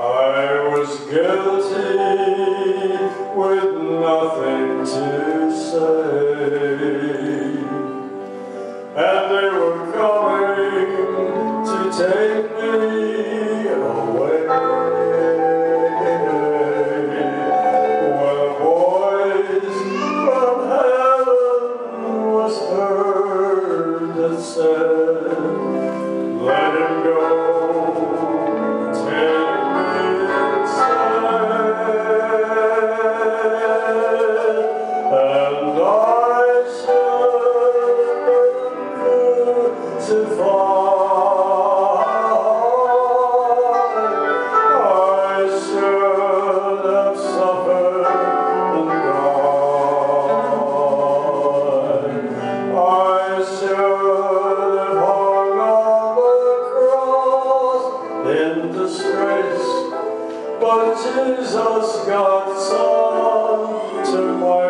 I was guilty with nothing to say. And they were coming to take me Was Jesus, God's Son, to my